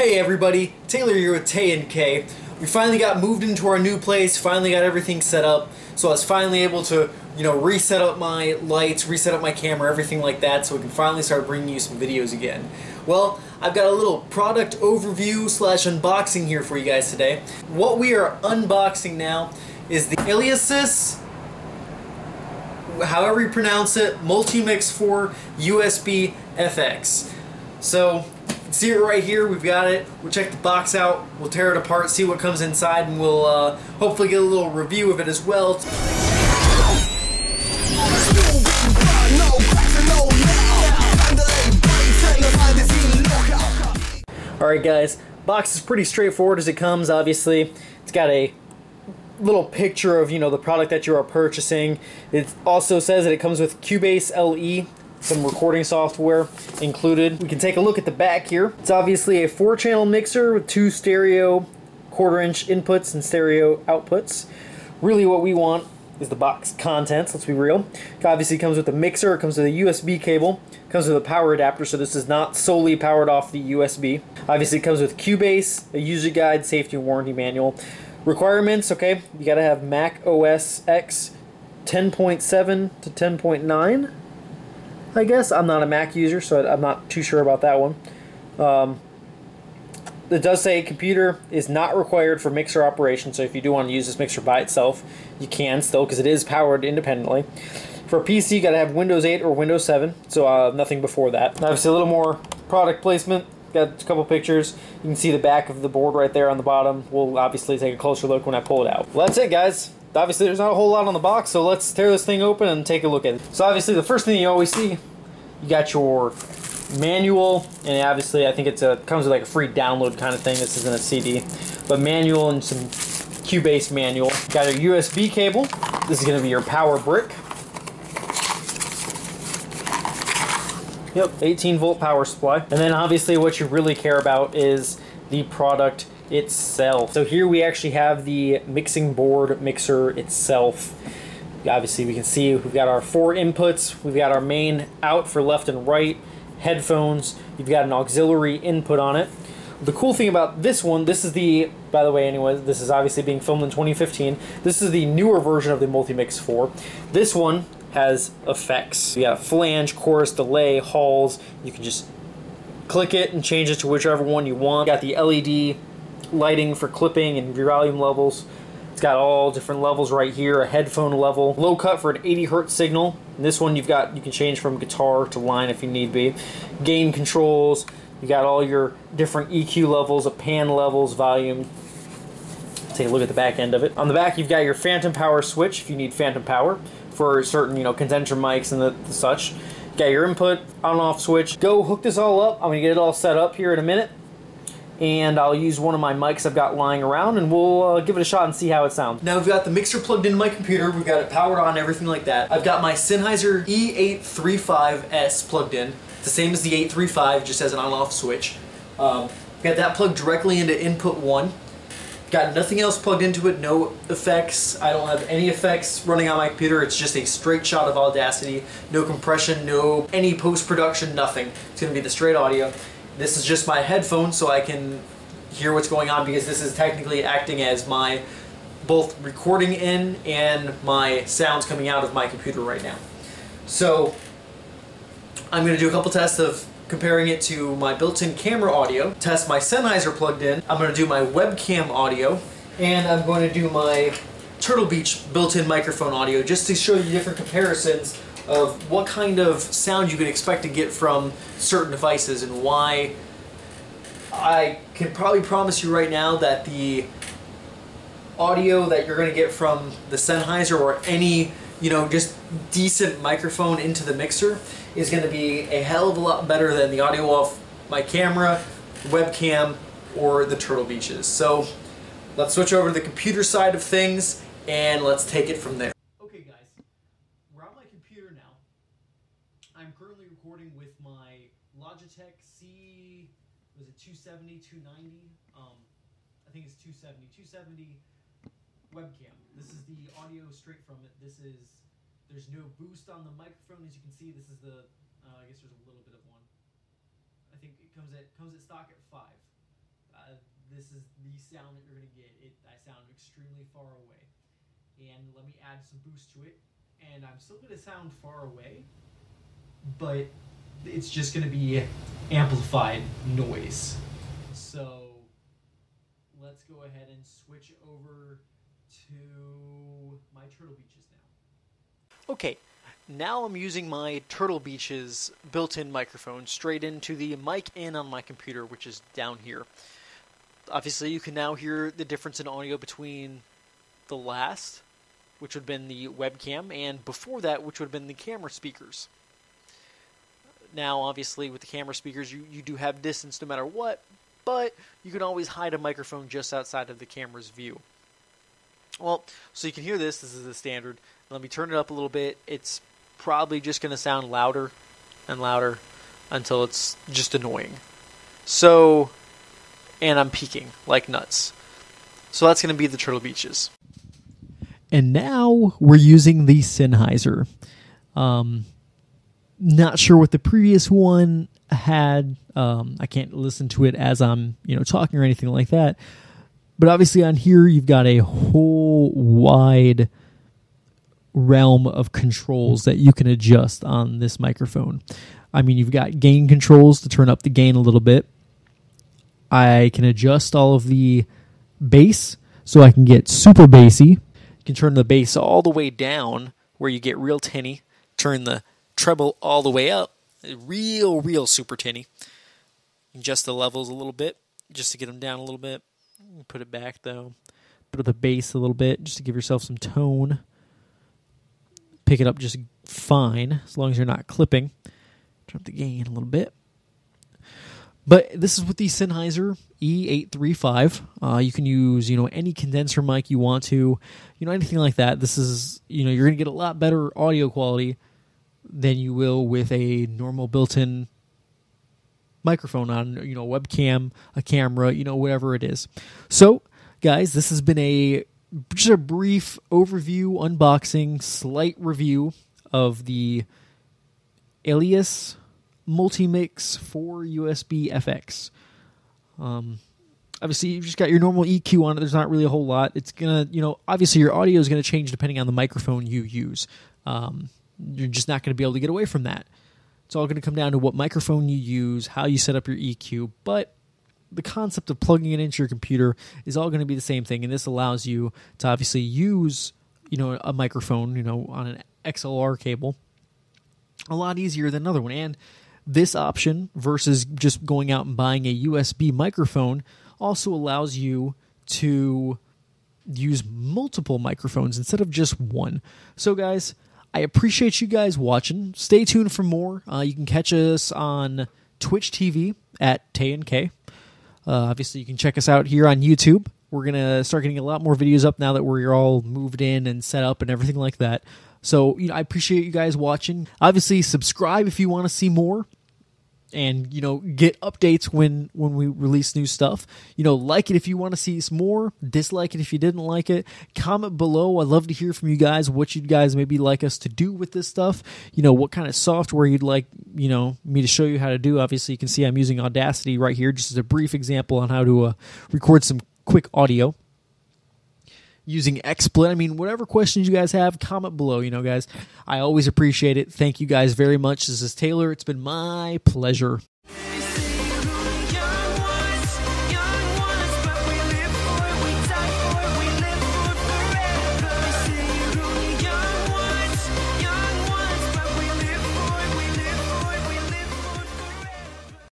Hey everybody, Taylor here with Tay and Kay. We finally got moved into our new place, finally got everything set up, so I was finally able to, you know, reset up my lights, reset up my camera, everything like that, so we can finally start bringing you some videos again. Well, I've got a little product overview slash unboxing here for you guys today. What we are unboxing now is the Alesis, however you pronounce it, Multimix 4 USB FX. So, see it right here, we've got it. We'll check the box out, we'll tear it apart, see what comes inside, and we'll uh, hopefully get a little review of it as well. Alright guys, box is pretty straightforward as it comes, obviously. It's got a little picture of, you know, the product that you are purchasing. It also says that it comes with Cubase LE, some recording software included. We can take a look at the back here. It's obviously a four channel mixer with two stereo quarter inch inputs and stereo outputs. Really what we want is the box contents, let's be real. It obviously comes with a mixer, it comes with a USB cable, comes with a power adapter, so this is not solely powered off the USB. Obviously it comes with Cubase, a user guide, safety and warranty manual. Requirements, okay, you gotta have Mac OS X 10.7 to 10.9. I guess. I'm not a Mac user, so I'm not too sure about that one. Um, it does say computer is not required for mixer operation, so if you do want to use this mixer by itself, you can still, because it is powered independently. For PC, you got to have Windows 8 or Windows 7, so uh, nothing before that. Obviously, a little more product placement. Got a couple pictures. You can see the back of the board right there on the bottom. We'll obviously take a closer look when I pull it out. Well, that's it, guys obviously there's not a whole lot on the box, so let's tear this thing open and take a look at it. So obviously the first thing you always see, you got your manual, and obviously I think it's a comes with like a free download kind of thing. This isn't a CD, but manual and some Cubase manual. Got a USB cable. This is going to be your power brick. Yep, 18 volt power supply. And then obviously what you really care about is the product itself. So here we actually have the mixing board mixer itself. Obviously we can see we've got our four inputs, we've got our main out for left and right, headphones, you've got an auxiliary input on it. The cool thing about this one, this is the, by the way anyway, this is obviously being filmed in 2015, this is the newer version of the Multimix 4. This one has effects. You got flange, chorus, delay, halls, you can just click it and change it to whichever one you want. You got the LED lighting for clipping and volume levels. It's got all different levels right here, a headphone level, low cut for an 80 hertz signal. And this one you've got, you can change from guitar to line if you need be. Gain controls, you got all your different EQ levels, a pan levels, volume. Take a look at the back end of it. On the back you've got your phantom power switch if you need phantom power for certain, you know, condenser mics and the, the such. You got your input on off switch. Go hook this all up. I'm gonna get it all set up here in a minute and I'll use one of my mics I've got lying around and we'll uh, give it a shot and see how it sounds. Now we've got the mixer plugged into my computer, we've got it powered on, everything like that. I've got my Sennheiser E835S plugged in, the same as the 835, just has an on-off switch. Um, got that plugged directly into input 1. Got nothing else plugged into it, no effects. I don't have any effects running on my computer. It's just a straight shot of Audacity. No compression, no any post-production, nothing. It's gonna be the straight audio. This is just my headphone so I can hear what's going on because this is technically acting as my both recording in and my sounds coming out of my computer right now. So I'm going to do a couple tests of comparing it to my built-in camera audio, test my Sennheiser plugged in, I'm going to do my webcam audio, and I'm going to do my Turtle Beach built-in microphone audio just to show you different comparisons of what kind of sound you can expect to get from certain devices and why I can probably promise you right now that the audio that you're going to get from the Sennheiser or any you know just decent microphone into the mixer is going to be a hell of a lot better than the audio off my camera, webcam, or the Turtle Beaches. So let's switch over to the computer side of things and let's take it from there. I'm currently recording with my Logitech C, was it 270, 290? Um, I think it's 270, 270 webcam. This is the audio straight from it. This is, there's no boost on the microphone. As you can see, this is the, uh, I guess there's a little bit of one. I think it comes at, comes at stock at five. this is the sound that you're to get. It, I sound extremely far away. And let me add some boost to it. And I'm still to sound far away, but it's just going to be amplified noise. So let's go ahead and switch over to my Turtle Beaches now. Okay, now I'm using my Turtle Beaches built-in microphone straight into the mic in on my computer, which is down here. Obviously, you can now hear the difference in audio between the last, which would have been the webcam, and before that, which would have been the camera speakers. Now, obviously, with the camera speakers, you, you do have distance no matter what, but you can always hide a microphone just outside of the camera's view. Well, so you can hear this. This is the standard. Let me turn it up a little bit. It's probably just going to sound louder and louder until it's just annoying. So, and I'm peaking like nuts. So that's going to be the Turtle Beaches. And now we're using the Sennheiser. Um, not sure what the previous one had. Um, I can't listen to it as I'm, you know, talking or anything like that. But obviously, on here, you've got a whole wide realm of controls that you can adjust on this microphone. I mean, you've got gain controls to turn up the gain a little bit. I can adjust all of the bass so I can get super bassy. You can turn the bass all the way down where you get real tinny. Turn the treble all the way up, real, real super tinny. Adjust the levels a little bit just to get them down a little bit. Put it back though. Put the bass a little bit just to give yourself some tone. Pick it up just fine as long as you're not clipping. Up the gain a little bit. But this is with the Sennheiser E835. Uh, you can use, you know, any condenser mic you want to, you know, anything like that. This is, you know, you're to get a lot better audio quality than you will with a normal built-in microphone on, you know, webcam, a camera, you know, whatever it is. So, guys, this has been a just a brief overview, unboxing, slight review of the Alesis Multimix 4 USB FX. Um, obviously, you've just got your normal EQ on it. There's not really a whole lot. It's gonna, you know, obviously your audio is gonna change depending on the microphone you use. Um, you're just not going to be able to get away from that. It's all going to come down to what microphone you use, how you set up your EQ, but the concept of plugging it into your computer is all going to be the same thing and this allows you to obviously use, you know, a microphone, you know, on an XLR cable a lot easier than another one and this option versus just going out and buying a USB microphone also allows you to use multiple microphones instead of just one. So guys, I appreciate you guys watching. Stay tuned for more. Uh, you can catch us on Twitch TV at Tay and Kay. Uh, obviously, you can check us out here on YouTube. We're gonna start getting a lot more videos up now that we're all moved in and set up and everything like that. So, you know, I appreciate you guys watching. Obviously, subscribe if you want to see more and you know get updates when when we release new stuff. You know like it if you want to see more dislike it if you didn't like it. Comment below. I'd love to hear from you guys what you guys maybe like us to do with this stuff. You know what kind of software you'd like you know me to show you how to do. Obviously you can see i'm using audacity right here just as a brief example on how to uh, record some quick audio using XSplit. I mean, whatever questions you guys have, comment below. You know, guys, I always appreciate it. Thank you guys very much. This is Taylor. It's been my pleasure.